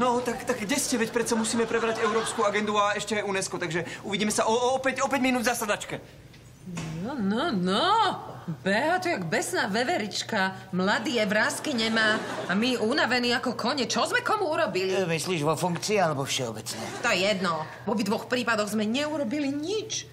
No, tak, tak kde ste? Veď predsa musíme prebrať európsku agendu a ešte aj UNESCO, takže uvidíme sa o, o, opäť, opäť minút v zasadačke. No, no, no! Beha to jak besná veverička. Mladý je vrázky nemá a my unavení ako kone. Čo sme komu urobili? E, myslíš vo funkcii alebo všeobecne? To je jedno. V obidvoch prípadoch sme neurobili nič.